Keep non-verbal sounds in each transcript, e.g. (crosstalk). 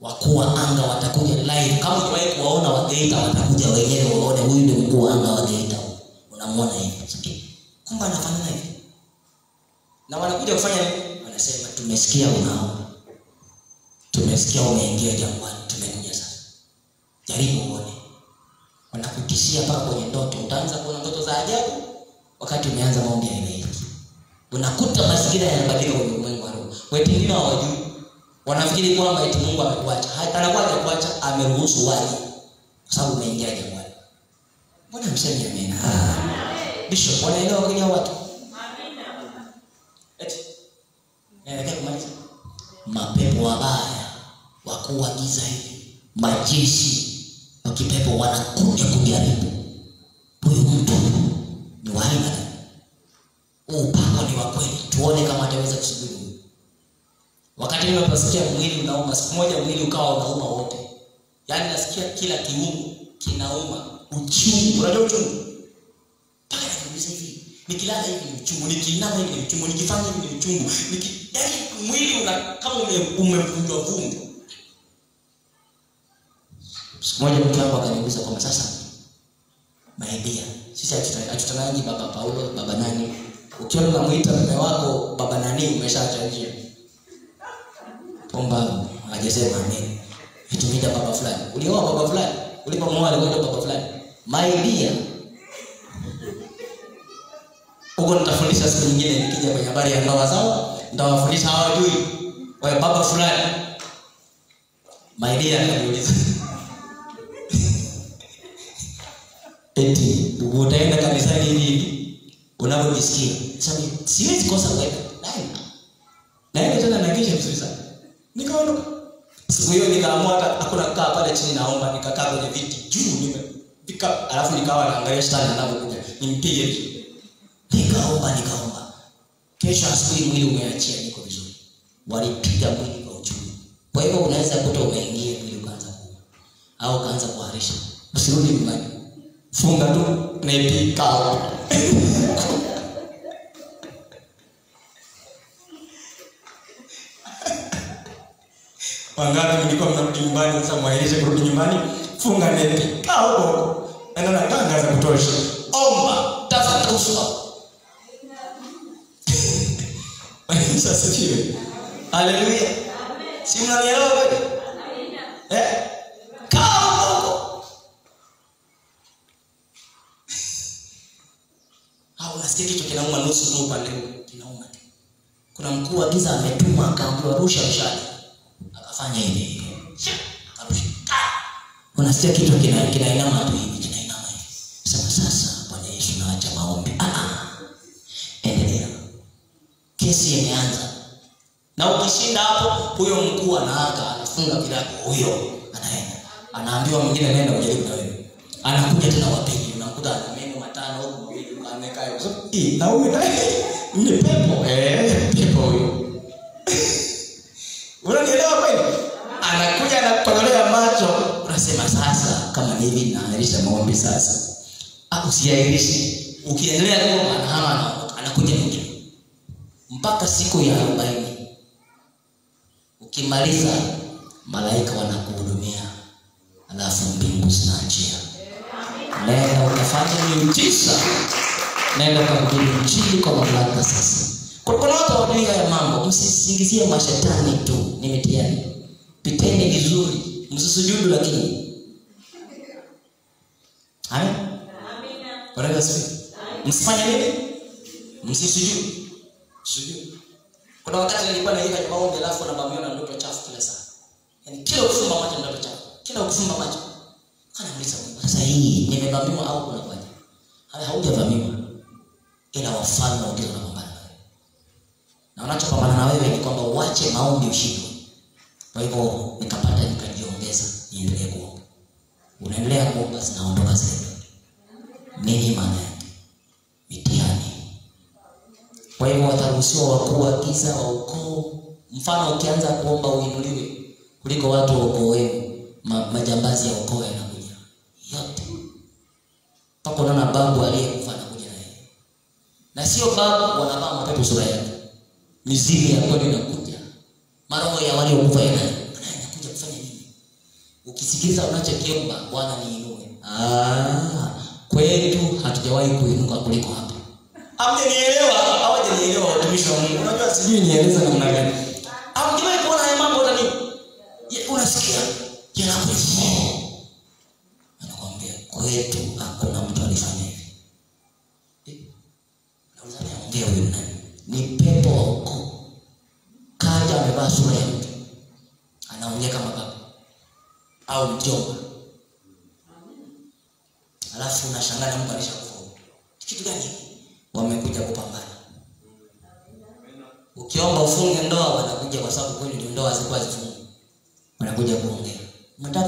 wakuu wa anga watakuja live. Kama uliwahi kuwaona wageita watakuja wenyewe waone. Huyu ni mkuu wa anga wa geita. Unamwona hivi kumbe anafanana hivi na wanakuja kufanya nini? Wanasema tumesikia unao. Tumesikia umeingia jangwani. Tumekuja sasa. Jaribu uone. Wanakutishia mpaka kwenye ndoto. Utaanza kuona ndoto za ajabu wakati umeanza maombi ya unakuta mazingira yanabadilika kwenye ulimwengu wa roho. Wengine hawajui wanafikiri kwamba eti mungu amekuacha. Hata anakuwa hajakuacha ameruhusu waje kwa sababu umeingia jangwani mbona msemi amina? ah. bishop wanaelewa kwenye watu? Eti. Naelekea kumaliza mapepo wabaya wakuu wa giza hivi majeshi wa kipepo wanakuja kujaribu wakati nimeposikia mwili unauma siku moja mwili ukawa unauma wote. Yaani nasikia kila kiungo kinauma. Uchungu unajua uchungu? Mpaka nakuuliza hivi. Nikilala hivi ni uchungu nikiinama hivi ni uchungu nikifanya hivi ni uchungu. Niki, yaani mwili una kama umevunjwa vunjwa siku moja mke wangu akaniuliza kwamba sasa my dear, sisi hatutanaji baba paulo baba nani? Ukiona unamwita mume wako baba nani umeshaacha pomba hajasema amen vitumita baba fulani. Ulioa baba fulani? Ulipomoa alikuwa baba fulani. Maidia huko nitafundisha siku nyingine nikija kwenye habari ya ndoa zao. Nitawafundisha hawajui. Wae baba fulani. Maidia akaniuliza (laughs) eti utaenda kanisani hivi hivi? Unavyojisikia siwezi kosa kwenda naenda. Naenda tena nakisha vizuri sana nikaondoka. Siku hiyo nikaamua hata hakuna kukaa pale chini naomba nikakaa kwenye viti juu nimefika alafu nikawa naangalia shetani anavyokuja nimpige nikaomba nikaomba. Kesho asubuhi mwili umeachia niko vizuri. Walipiga mwili kwa uchumi kwa hivyo unaweza kuta umeingia mwili ukaanza kuuma. Au ukaanza kuharisha. Usirudi nyumbani. Funga tu naipika (laughs) wangapi mlikuwa mnarudi nyumbani sasa mwairishe kurudi nyumbani. Funga neti kaa huko enda na kanga za kutosha. Omba tafuta uso (laughs) sasa siwe haleluya. Si mnanielewa kweli? Eh? Kaa huko (laughs) au nasikia kichwa kinauma nusu tu upande kinauma kuna mkuu wa giza ametuma akaambiwa rusha mshale akafanya hivi akarusha unasikia kitu kina kinainama tu hivi kinainama hivi. Sema sasa bwana yesu naacha maombi. Ah ah. Endelea. Kesi imeanza. Na ukishinda hapo huyo mkuu anaaga anafunga virago huyo anaenda. Anaambiwa mwingine nenda ujaribu na wewe. Anakuja tena wapili unakuta ana meno matano huku mawili amekayo na huyu naye (laughs) ni pepo. Eh pepo huyo. (laughs) Kweli anakuja anakutolea macho unasema sasa kama hivi naahirisha maombi sasa ah usiahirishe. Ukiendelea kuomba anahama anakuja mwingine. Mpaka siku ya arobaini ukimaliza malaika wanakuhudumia alafu mbingu zinaachia nenda ukafanya miujiza. Nenda ukahubiri injili kwa mamlaka sasa. Kuna watu hawajui ya mambo msisingizie mashetani tu ni mitihani piteni vizuri. Msisujudu lakini. Msifanye nini? Msisujudu sujudu kuna wakati nilikuwa naika maombi alafu na mamio na ndoto chafu kila saa. Yaani kila ukifumba macho ndoto chafu. Kila ukifumba macho. Kana muuliza Mungu sasa hii nimevamiwa au kuna kwaje haya haujavamiwa. Ila wafalme wa giza wanapambana na wewe. Na wanachopambana na wewe ni kwamba uache maombi ushindwe kwa hivyo nikapata nikajiongeza niendelee kuomba unaendelea kuomba zinaondoka ndoto nini maana yake? Mitihani. Kwa hivyo wataruhusiwa wakuu wa giza wa ukoo. Mfano ukianza kuomba uinuliwe kuliko watu wa ukoo wenu ma, majambazi ya ukoo yanakuja. Yote. Mpaka unaona babu aliyekufa anakuja na yeye. Na sio babu wanavaa mapepo sura yake. Mizimu ya kweli inakuja maroho ya waliokufa yana- yanakuja kufanya nini ukisikiliza unachokiomba bwana niinue ah, kwetu hatujawahi kuinuka kuliko hapa. Amjanielewa hawajanielewa watumishi wa mungu? Unajua sijui nieleze namna gani. Amjawahi kuona haya mambo nani unasikia? Yanakuja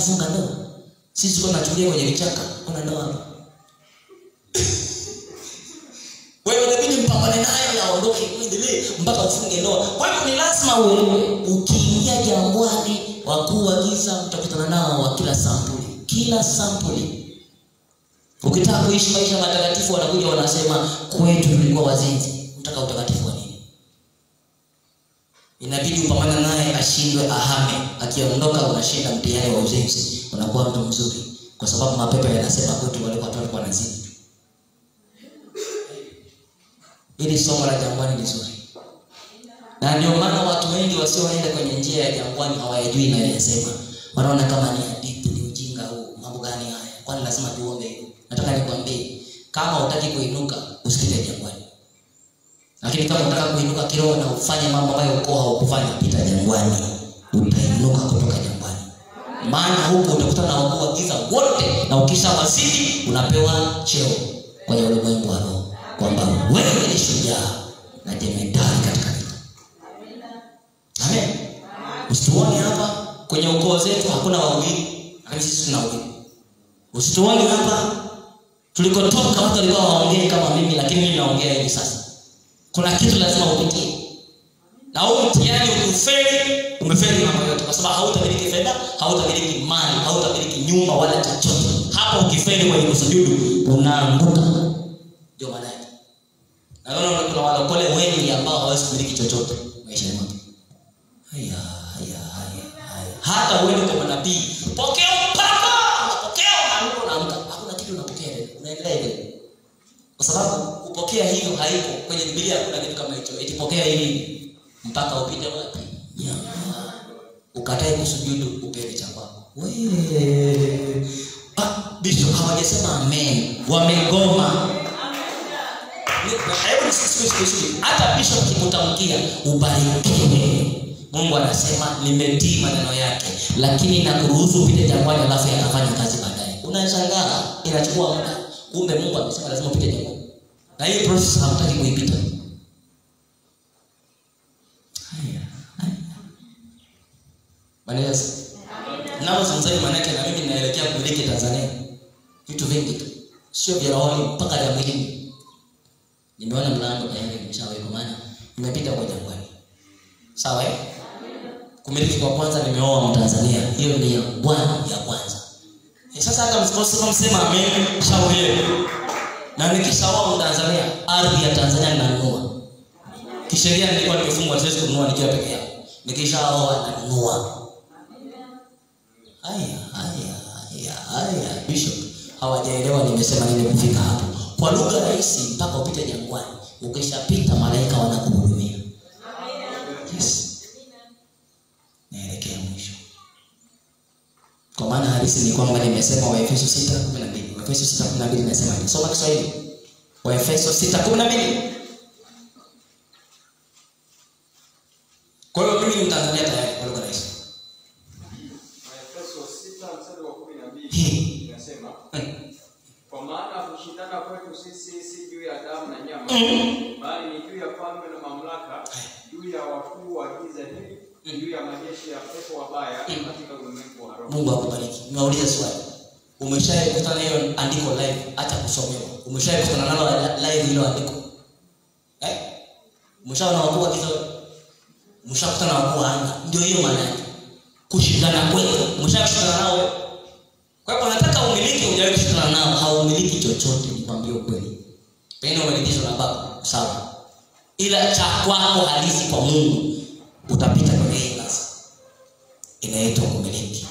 kufunga ndoa. Sisi kwa tunachungia kwenye vichaka kuna ndoa. Wewe unabidi mpambane nayo aondoke uendelee mpaka ufunge ndoa. Kwa hiyo ni lazima uelewe ukiingia jangwani wakuu wa giza utakutana nao wa kila sampuli. Kila sampuli. Ukitaka kuishi maisha matakatifu wanakuja wanasema kwetu tulikuwa wazinzi. Utaka utakatifu wa nini inabidi upambana naye ashindwe ahame. Akiondoka unashinda mtihani wa uzinzi unakuwa mtu mzuri. Kwa sababu mapepo yanasema kwetu wale watu walikuwa nazini ili somo la jangwani ni zuri. Na ndio maana watu wengi wasioenda kwenye njia ya jangwani hawayajui inayosema. Wanaona kama ni hadithi ni ujinga huu. Mambo gani haya? Kwani lazima tuombe nataka nikwambie kama utaki kuinuka usikite jangwani lakini kama unataka kuinuka kiroho na ufanye mambo ambayo ukoo haukufanya pita jangwani. Utainuka kutoka jangwani. Maana huko utakutana na wakuu wa giza wote na ukisha wazidi unapewa cheo kwenye ulimwengu wa roho kwamba wewe ni shujaa na jemedari katika vita amen. Usituone hapa kwenye ukoo zetu hakuna wawili lakini sisi tuna wawili usituone hapa tulikotoka watu walikuwa waongee kama mimi lakini mimi naongea hivi sasa kuna kitu lazima upitie. Na huu mtihani ukifeli umefeli mambo yote. Kwa sababu hautamiliki fedha hautamiliki mali hautamiliki nyumba wala chochote. Hapo ukifeli kwenye kusujudu unaanguka. Ndio maana yake. Naona kuna walokole wengi ambao hawawezi kumiliki chochote maishani mwake. Haya haya haya haya. Hata uende kwa manabii pokea mpaka! Unapokea unaamka hakuna kitu unapokea unaendelea hivyo kwa sababu kupokea hiyo haipo kwenye bibilia hakuna kitu kama hicho. Itipokea hili mpaka upite wapi? Nyama ukatae kusujudu upewe cha kwako. Ah, hawajasema amen. Wamegoma. Hata bisho kikutamkia ubarikiwe. Mungu anasema nimetii maneno yake lakini nakuruhusu upite jangwani alafu yakafanya kazi baadaye. Unashangaa inachukua muda kumbe mungu amesema lazima upite jambo na hii process hamtaki kuipita. Haya haya maanake na mimi naelekea kumiliki tanzania. Vitu vingi sio vya rohoni mpaka vya mwilini. Nimeona mlango tayari umeshawekwa maana nimepita kwa jangwani. Sawa eh? kumiliki kwa kwanza nimeoa mtanzania. Hiyo ni ya bwana ya kwanza sasa hata msiposema amen shauri na nikishaoa mtanzania ardhi ya tanzania ninanunua kisheria nilikuwa nimefungwa siwezi kununua nikiwa peke yangu. Nikishaoa nanunua. Haya haya haya haya. Bishop hawajaelewa nimesema nini kufika hapo. Kwa lugha rahisi mpaka upite jangwani. Ukishapita malaika wanakuhudumia yes. naelekea mwisho kwa maana halisi ni kwamba nimesema waefeso sita kumi na mbili. Waefeso sita kumi na soma kiswahili. Waefeso sita kumi na mbili. Kwa hiyo mimi ni mtanzania tayari kwa lugha rahisi. Inasema kwa maana kushindana kwetu sisi si juu ya damu na nyama bali ni juu ya falme na mamlaka juu ya wakuu wa giza hili mungu akubariki. Nimeuliza swali. Umeshaikutana hiyo andiko live? Hata kusomewa. Umeshaikutana nalo live hilo andiko? Eh? umeshaona wakuu wa giza umeshakutana wakuu wa anga? Ndio hiyo maana yake. Kushindana kwetu. Umeshakutana nao kwa hivyo nataka umiliki ujaribu kushindana nao. Haumiliki chochote nikwambie ukweli. Pengine umeridhishwa na baba. Sawa. Ila cha kwako halisi kwa mungu utapita kwenye hii ngazi inaitwa kumiliki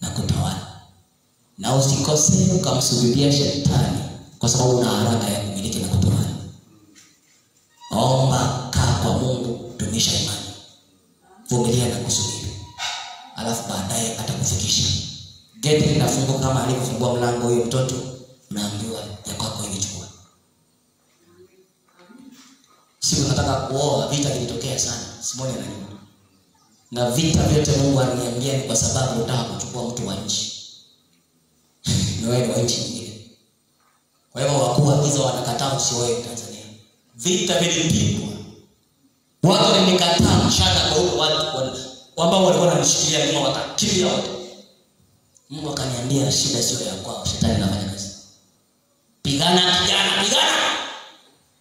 na kutawala. Na usikosee ukamsujudia shetani kwa sababu una haraka ya kumiliki na kutawala. Omba kaa kwa mungu dumisha imani. Vumilia na kusubiri. Alafu baadaye atakufikisha. Geti linafunguka kama alivyofungua mlango huyo mtoto unaambiwa ya kwako ilichukua. Siku nataka kuoa vita vilitokea sana simoni anajua na vita vyote mungu aliniambia ni kwa sababu nataka kuchukua mtu wa nchi. (laughs) Ni wewe wa nchi nyingine. Kwa hivyo wakuu wa giza wanakataa usioe tanzania. Vita vilipigwa. Watu walinikataa mshaka kwa huko watu kwa ambao walikuwa wananishikilia nyuma wakakimbia wote. Mungu akaniambia shida sio ya kwao shetani anafanya kazi. Pigana kijana pigana!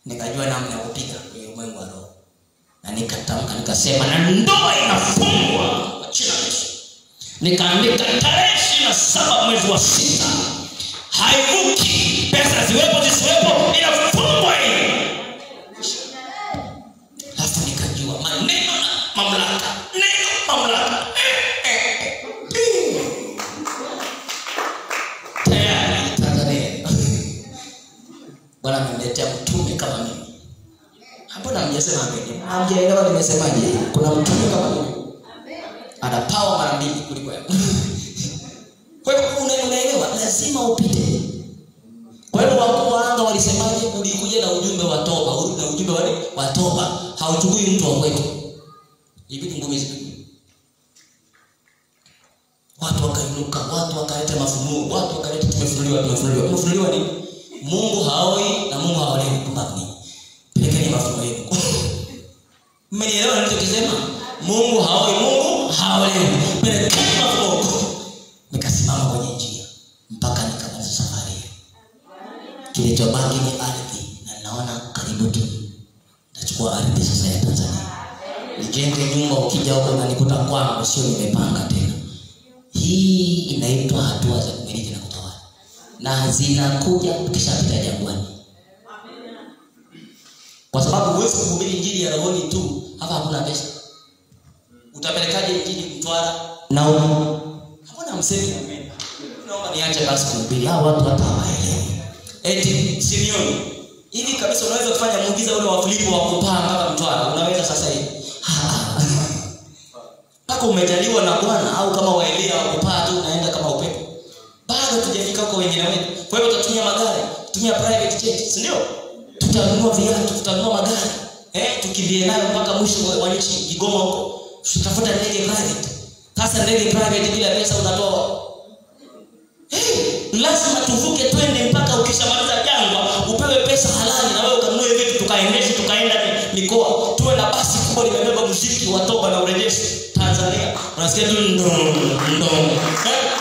Nikajua namna ya kupiga kwenye ulimwengu wa roho na nikatamka nikasema na ndoa inafungwa nikaandika tarehe ishirini na saba mwezi wa sita haivuki pesa ziwepo zisiwepo mbona mjasema amen? hamjaelewa nimesemaje? Kuna mtume kama huyu ana pawa mara mbili kuliko yangu (laughs) kwa hiyo una- unaelewa? Lazima upite. Kwa hiyo wakuu wa walisemaje? Ulikuja na ujumbe wa toba. Urudi na ujumbe wa wa toba. Hauchukui mtu wa kwetu. Hivi ngumi zipigwe watu wakainuka watu wakaleta mafunuo watu wakaleta tumefunuliwa tumefunuliwa. Tumefunuliwa ni mungu haoi na mungu haolewi. Pumbavu pelekeni mafunuo yenu (sighs) mmenielewa nilichokisema mungu haoi mungu haolewi. Pelekeni nikasimama kwenye njia mpaka nikamaliza safari hiyo. Kilichobaki ni ardhi na naona karibu tu. Tachukua ardhi sasa ya tanzania. Nijenge nyumba ukija huko nanikuta kwangu sio nimepanga tena. Hii inaitwa hatua za kumiliki na kutawala. Na zinakuja ukishapita jangwani kwa sababu huwezi kuhubiri injili ya rohoni tu hapa hakuna pesa. Utapelekaje injili mtwara? Na hakuna msemi naomba niache basi kuhubiri. Hao watu hata hawaelewi. Eti simioni hivi kabisa unaweza kufanya muujiza ule wa filipo wa kupaa mpaka mtwara? Unaweza sasa hivi? Mpaka umejaliwa na bwana au kama waelia wa kupaa tu unaenda kama upepo? Bado tujafika huko wengine wetu kwa hiyo tutatumia magari tumia private jet si ndio tutanunua viatu tutanunua magari. Eh, tukimbie nayo mpaka mwisho wa- nchi kigoma huko. Tutafuta ndege private. Sasa ndege private bila pesa unatoa. Hey, lazima tuvuke twende mpaka ukishamaliza jangwa upewe pesa halali na wewe ukanunue vitu tukaendeshe tukaenda mikoa. Tuwe na basi kubwa limebeba muziki wa toba na urejeshi. Tanzania. Unasikia tu eh,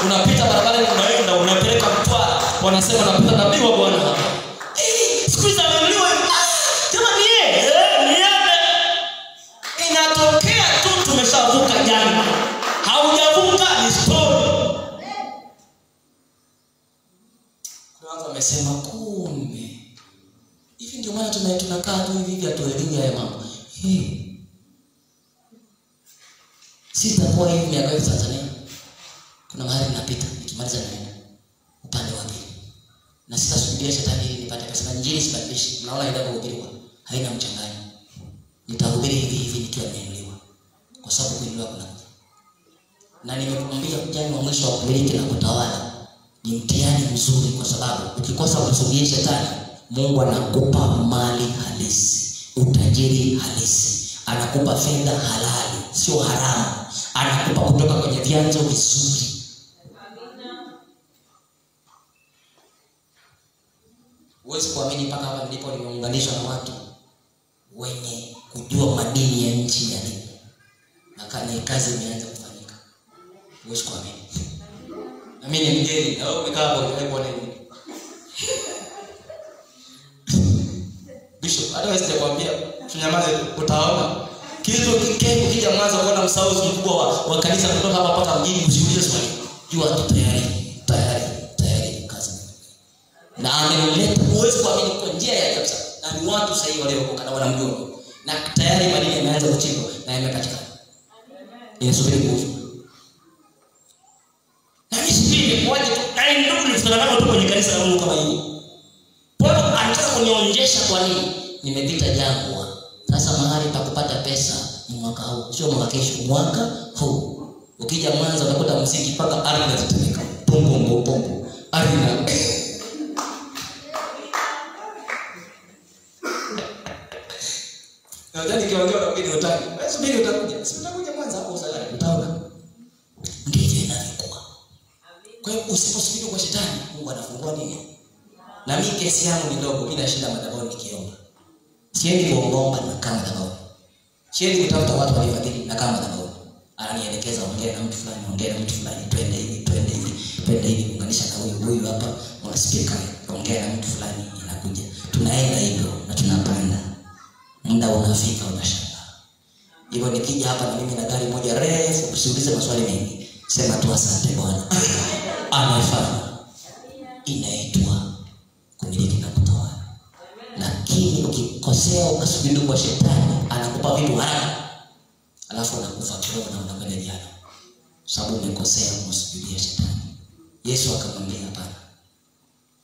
unapita unaenda unapeleka mtwara. Wanasema napita nabii wa bwana hapa wamesema kumbe hivi ndio maana tuna- tunakaa tu hivi hivi hatuelewi haya mambo. Hey. sitakuwa hivi miaka yote tanzania kuna mahali napita nikimaliza naenda upande wa pili. Na sitasubiria shetani ili nipate pesa. Na njini sibadilishi. Naona inavyohubiriwa haina mchanganyo. Nitahubiri hivi hivi nikiwa nimeinuliwa. Kwa sababu kuinuliwa kuna na nimekuambia wa mwisho wa kumiliki na kutawala ni mtihani mzuri kwa sababu ukikosa kumsubiri shetani mungu anakupa mali halisi utajiri halisi. Anakupa fedha halali sio haramu. Anakupa kutoka kwenye vyanzo vizuri. Huwezi kuamini mpaka hapa ndipo nimeunganishwa na watu wenye kujua madini ya nchi ya nini, na kazi imeanza kufanyika. Huwezi kuamini mimi ni mgeni. Na wewe umekaa hapo hebu nini? Bishop hata wewe sijakwambia. Tunyamaze utaona. Kitu kingine kija mwanzo kuona msauzi mkubwa wa, wa kanisa kutoka hapa mpaka mjini usiulize swali. Jua tayari tayari tayari kazi. Na amenileta huwezi kuamini kwa njia ya ajabu na ni watu sahii waliokoka na wanamjua. Na tayari madini yameanza kuchimbwa na yamepatikana inasubiri kuuzwa na nisubiri imekuwaje tu? Na ndugu tunataka tu kwenye kanisa la mungu kama hili Paulo anataka kunionyesha kwa nini? Nimepita jangwa sasa mahali pa kupata pesa ni mwaka huu. Sio mwaka kesho mwaka huu. Ukija mwanza utakuta msingi mpaka ardhi inatetemeka. Pumbu pombo. ardhi na Nadhani kiongea mgeni utaki. Wewe subiri utakuja. Si utakuja Mwanza hapo Usiposubiri kwa shetani, Mungu anafungua nini? Na mimi kesi yangu ni ndogo, mimi nashinda madhabahu nikiomba. Siendi kuomba na kama madhabahu. Siendi kutafuta watu walifadhili na kama madhabahu. Ananielekeza ongea na mtu fulani, ongea na mtu fulani, twende hivi, twende hivi, twende hivi, unganisha na huyu huyu hapa, unasikia kale, ongea na mtu fulani inakuja. Tunaenda hivyo na tunapanda muda unafika unashangaa hivyo nikija hapa na mimi na gari moja refu usiulize maswali mengi sema tu asante bwana ukikosea ukasubiri kwa shetani anakupa vitu haraka. Alafu unakufa kiroho na unakwenda jana. Sababu umekosea kumsujudia shetani. Yesu akamwambia hapana.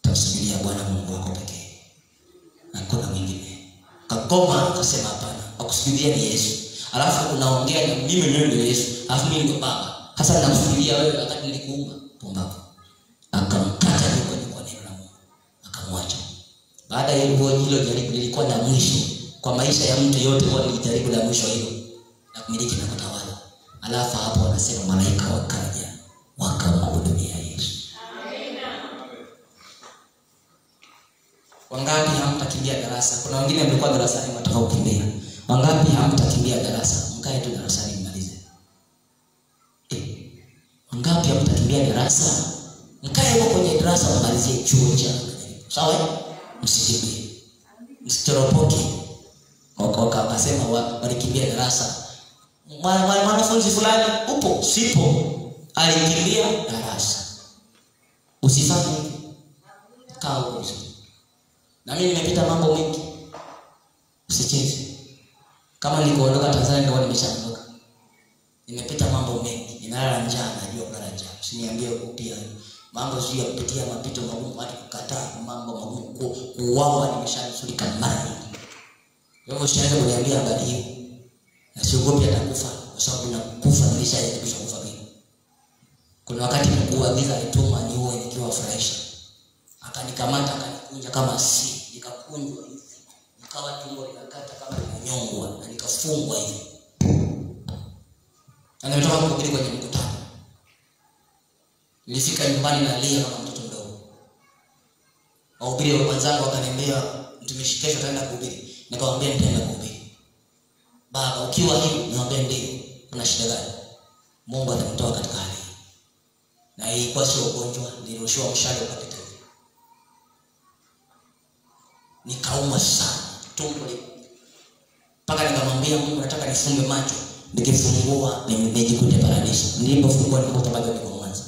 Tamsujudia bwana mungu wako pekee. Hakuna mwingine. Kakoma akasema hapana. Akusubiria ni yesu. Alafu unaongea na mimi mimi ndio yesu. Alafu mimi ndio baba. Hasa nakusujudia wewe wakati nilikuumba. Pumbavu. Akamkata jikoni kwa neno la mungu akamwacha baada ya hilo jaribu lilikuwa la mwisho. Kwa maisha ya mtu yote huwa ni jaribu la mwisho hilo. Na kumiliki na kutawala. Alafu hapo wanasema malaika wakaja wakamhudumia yesu wangapi hamtakimbia darasa? Kuna wengine mlikuwa darasani mnataka kukimbia. Wangapi hamtakimbia darasa? Mkae tu darasani mmalize. Eh, wangapi hamtakimbia darasa? Mkae huko kwenye darasa mmalizie chuo cha sawa eh? msikimbie Okoka wa- walikimbia darasa. Mwa- mwa- mwanafunzi fulani upo sipo alikimbia darasa. Usifanye kaa na mimi nimepita mambo mengi. Usicheze. Kama nikuondoka tanzania ndio nimeshaondoka. Nimepita mambo mengi. Ninalala njaa najua kulala njaa. Usiniambie huko pia mambo sio ya kupitia mapito magumu watu kukataa mambo magumu kwa kuuawa kama kwa hivyo usianze kuniambia habari hiyo. Na siogopi atakufa kwa sababu na kufa nilishaekebisha kufa mimi. Kuna wakati mkuu wa giza alituma niue nikiwa fresh, akanikamata akanikunja kama si nikakunjwa hivi. Nikawa tumbo linakata kama limenyongwa, na nikafungwa hivi. Na nimetoka kuhubiri kwenye mkutano nilifika nyumbani na lia kama mtoto mdogo. Wahubiri wa wenzangu wakaniambia mtumishi kesho ataenda kuhubiri. Nikamwambia nitaenda kuhubiri. Baba ukiwa hivi niwambia ndio kuna shida gani? Mungu atamtoa katika hali hii. Na hii ilikuwa sio ugonjwa nilirushiwa mshale ukapita nikauma sana. Tumbo mpaka nikamwambia mungu nataka nifumbe macho. Nikifungua nimejikuta paradiso. Nilipofungua nikuta bado niko mwanza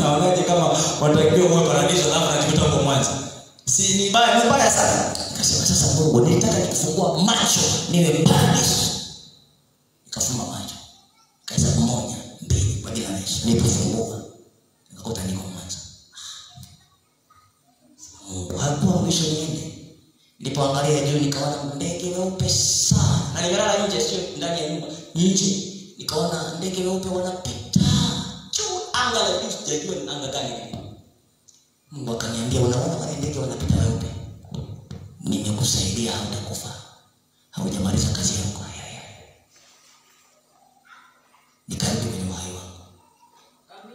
unaonaje kama watakiwa uwe paradiso alafu najikuta huko mwanza si ni baya ni baya sana. Nikasema sasa mungu nilitaka kufungua macho niwe paradiso nikafumba macho. Kahesabu moja mbili kwa jina la yesu. Nilipofungua nikakuta niko mwanza mungu hakuwa mwisho niende nilipoangalia juu nikaona ndege weupe sana. Na nimelala nje sio ndani ya nyumba nje. Nikaona ndege weupe wanapita juu anga la juu sijajua ni anga gani lile. mungu akaniambia unaona wale ndege wanapita weupe nimekusaidia hautakufa haujamaliza kazi yako. Nikarudi kwenye uhai wangu.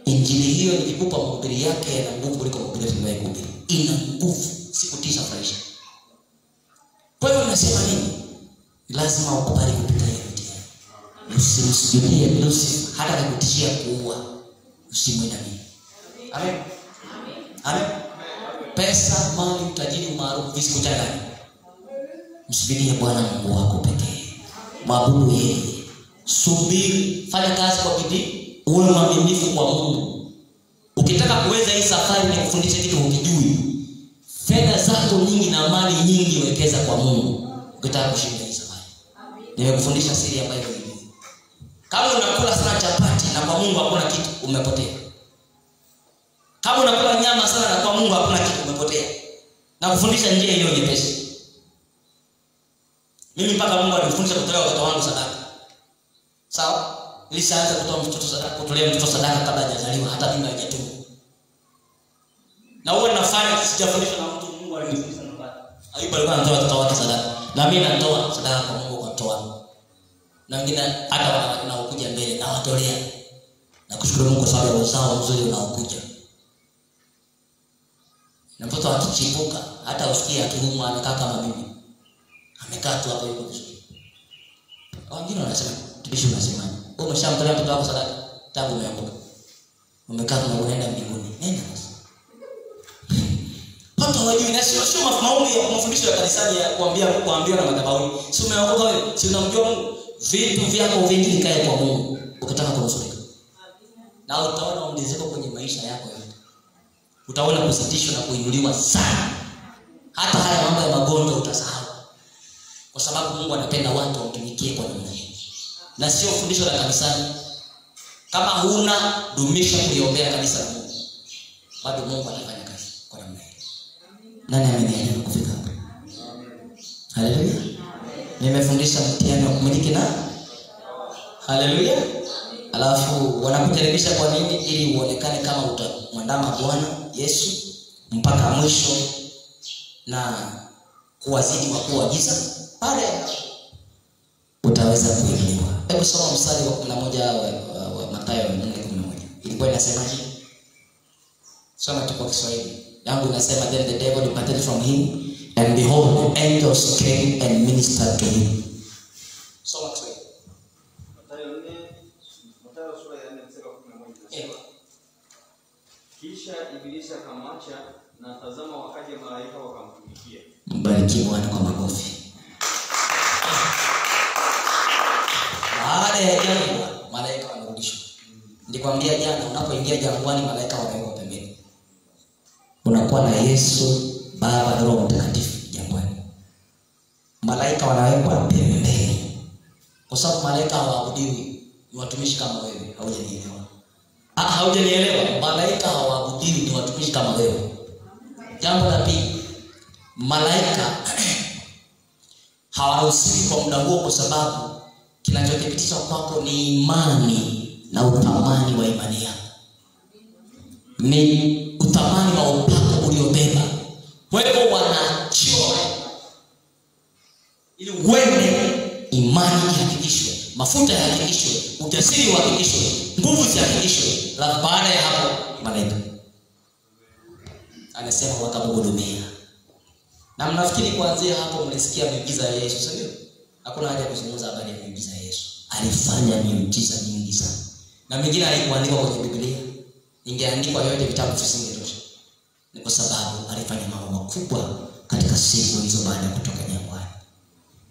Injili hiyo nikikupa mahubiri yake yana nguvu kuliko mahubiri tuliwahi kuhubiri. Ina nguvu sikutisha maisha. Kwa hiyo nasema nini? Lazima ukubali kupita hiyo mtihani usimsujudie Lucifer hata akakutishia kuua. Usimwinamie amen. Amen pesa mali utajiri umaarufu visikuchanganye. msubirie bwana mungu wako pekee. Mwabudu yeye. Subiri fanya kazi kwa bidii uwe mwaminifu kwa mungu. Ukitaka kuweza hii safari ni kufundisha kitu ukijui, fedha zako nyingi na mali nyingi wekeza kwa mungu. Ukitaka kushinda hii safari. Nimekufundisha siri ambayo kama unakula sana chapati na kwa mungu hakuna kitu umepotea kama unakula nyama sana na kwa mungu hakuna kitu umepotea. Na kufundisha njia iliyo nyepesi. Mimi mpaka mungu alinifundisha kutolea watoto wangu sadaka. Sawa? Nilishaanza kutoa mtoto sadaka kutolea mtoto sadaka kabla hajazaliwa hata mimi haijatumwa na huwa nafanya sijafundishwa na mtu mungu alinifundisha nyumbani ayubu alikuwa anatoa watoto wake sadaka. Na mimi natoa sadaka kwa mungu kwa toa na wengine hata wanakuja mbele mbele nawatolea. Na kushukuru mungu kwa sababu ya uzao mzuri unaokuja na mtoto akichipuka hata usikie akiumwa anakaa kama mimi. Amekaa tu hapo yuko vizuri. Wengine wanasema tubishi unasemaje wewe umeshamtolea mtoto wako sadaka tangu umeanguka. Umekaa tu na unaenda mbinguni. Nenda basi. Watu wajui na sio sio maombi ya mafundisho ya kanisani ya kuambia kuambiwa na madhabahu. Si umeokoka wewe? Si unamjua Mungu? Vitu vyako vingi vikae kwa Mungu. Ukitaka kunusurika. Na utaona ongezeko kwenye maisha yako yote utaona kusitishwa na kuinuliwa sana. Hata haya mambo ya magonjwa utasahau. Kwa sababu mungu anapenda watu wamtumikie kwa namna hii na sio fundisho la kanisani. Kama huna dumisha kuliombea kanisa la mungu. Bado mungu anafanya kazi kwa namna hii nani amenielewa kufika hapa haleluya nimefundisha mtihani wa kumiliki na haleluya alafu wanakujaribisha kwa nini? Ili uonekane kama utamwandama bwana yesu mpaka mwisho na kuwazidi wakuu wa giza pale utaweza kuinuliwa hebu soma mstari wa kumi na moja wa, na moja. Ilikuwa inasemaje? Soma tu kwa kiswahili. Yangu inasema then the devil departed from him and behold angels came and ministered to him. Soma kiswahili Mathayo nne, Mathayo sura ya nne mstari wa kumi na moja Eh. inasema, kisha ibilisi akamwacha na tazama wakaja malaika wakamtumikia. Mbariki bwana kwa makofi. Baada ya jangwa malaika wanarudishwa nilikwambia jana unapoingia jangwani malaika wanawekwa pembeni. Unakuwa na yesu baba na roho mtakatifu jangwani. Malaika wanawekwa pembeni. Kwa sababu malaika hawaabudiwi ni watumishi kama wewe haujanielewa haujanielewa. Malaika hawaabudiwi ni watumishi kama wewe. Jambo la pili malaika (clears throat) hawaruhusiwi kwa muda huo kwa sababu kinachothibitisha kwako ni imani na utamani wa imani yako. Ni utamani wa upako uliobeba. Wewe wanaachiwa ili uende imani ihakikishwe mafuta yahakikishwe ujasiri uhakikishwe nguvu zihakikishwe la baada ya hapo malaika. Anasema wakamhudumia na mnafikiri kuanzia hapo mlisikia miujiza ya yesu sio? hakuna haja kuzungumza habari ya miujiza ya yesu. Alifanya miujiza mingi sana. Na mingine haikuandikwa kwenye biblia. Ingeandikwa yote vitabu visingetosha ni kwa sababu alifanya mambo makubwa katika siku hizo baada ya kutoka jangwani.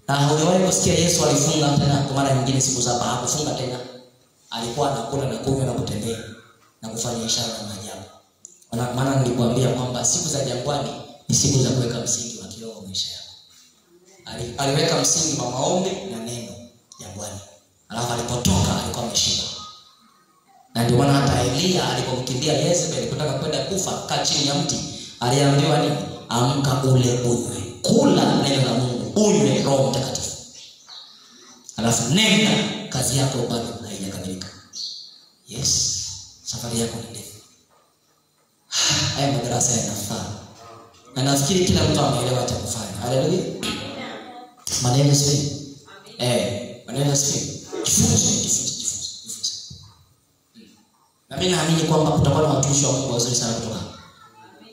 Na hujawahi kusikia yesu alifunga tena kwa mara nyingine siku saba hakufunga tena alikuwa anakula na kunywa na kutembea na kufanya ishara na maajabu. Maana- nilikuambia kwamba siku za jangwani ni siku za kuweka msingi wa kiroho maisha yako. Ali- aliweka msingi wa maombi na neno jangwani alafu alipotoka alikuwa ameshiba na ndio maana hata eliya alipomkimbia yezebeli kutaka kwenda kufa kaa chini ya mti aliambiwa nini? Amka ule unywe. Kula neno la mungu. Unywe roho mtakatifu. Alafu nenda kazi yako bado haijakamilika. Yes safari yako ni ndefu. (sighs) Haya madarasa yanafaa. Na nafikiri kila mtu ameelewa cha kufanya. Haleluya maneno sio eh maneno sio jifunze jifunze jifunze jifunze. Na mimi naamini kwamba kutakuwa na watumishi wa Mungu wazuri sana kutoka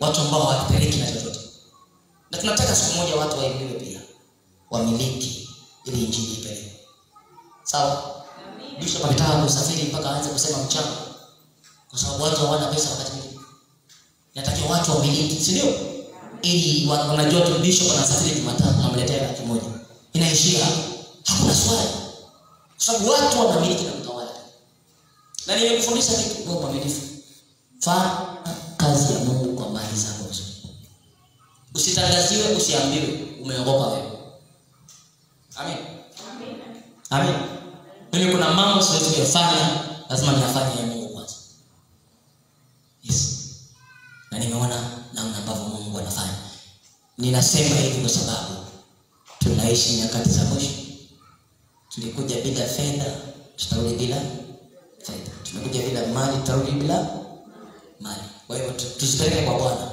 watu ambao hawapeleki na chochote. Na tunataka siku moja watu wainuliwe pia. Wamiliki ili injili ipelekwe. Sawa bishop akitaka kusafiri mpaka aanze kusema mchango kwa sababu watu hawana pesa wakati mwingine natakiwa watu wamiliki si ndio? Ili wanajua tu bishop anasafiri jumatatu amletea laki moja. Inaishia hakuna swali. Kwa sababu watu wanamiliki na mtawala. Na nimekufundisha kitu kwa mwaminifu. Fanya kazi ya mungu kwa mali zako zote, usitangaziwe usiambiwe umeokoka wewe. Amen, amen. Amen mimi kuna mambo siwezi kuyafanya lazima niyafanye ya mungu kwanza. Yes. Na nimeona namna ambavyo mungu anafanya. Ninasema hivi kwa sababu tunaishi nyakati za mwisho. Tulikuja bila fedha tutarudi bila fedha. Tumekuja bila mali tutarudi bila mali. Kwa hiyo tu- tuzipeleke kwa bwana.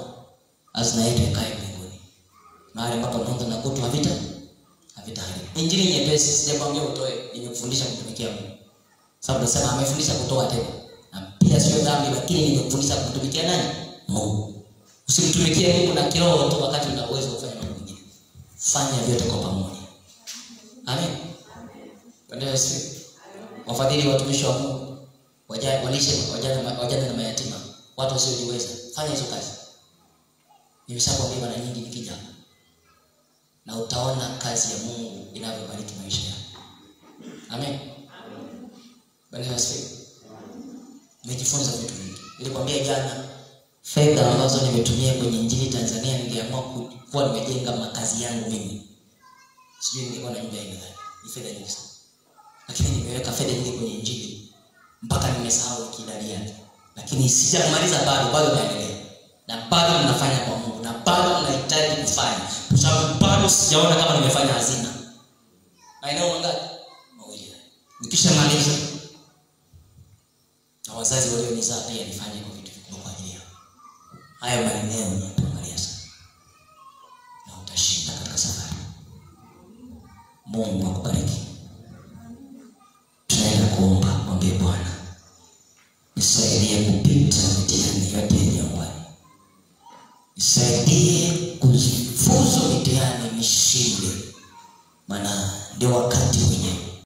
Hazina yetu ikae mbinguni. Mahali ambapo nonga na kutu havita havitaharibu. Injili nyepesi sijakwambia utoe nimekufundisha kutumikia mungu. Sababu nasema amefundisha kutoa tena. Na pia sio dhambi lakini nimekufundisha kumtumikia nani? Mungu. Usimtumikie mungu na kiroho tu wakati una uwezo kufanya mambo mengine. Fanya vyote kwa pamoja. Amen. Bwana Yesu. Wafadhili watumishi wa mungu. Waja- walishe wajane wajane na mayatima. Watu wasiojiweza. Fanya hizo kazi. Nimeshakwambia mara nyingi nikija. Na utaona kazi ya mungu inavyobariki maisha yako. Amen. Yesu asifiwe. nimejifunza vitu vingi. Nilikwambia jana fedha ambazo nimetumia kwenye njini tanzania niliamua ku- kuwa nimejenga makazi yangu mimi. Sijui ningekuwa na nyumba ya gani. Ni fedha nyingi sana. Lakini nimeweka fedha nyingi kwenye injili mpaka nimesahau kidali yake. Lakini sijamaliza bado bado naendelea. Na bado ninafanya kwa mungu. Na bado ninahitaji kufanya. Kwa sababu sijaona kama nimefanya hazina. Maeneo mangapi mawili. Nikisha maliza na wazazi walionizaa pia nifanye kwa vitu vikubwa kwa ajili yao. Hayo maeneo nitaangalia sana na utashinda katika safari. Mungu akubariki. Tunaenda kuomba mwambie bwana. Nisaidie kupita mitihani yote nisaidie kuzifuzu mitihani nishinde. Maana ndio wakati